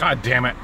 God damn it.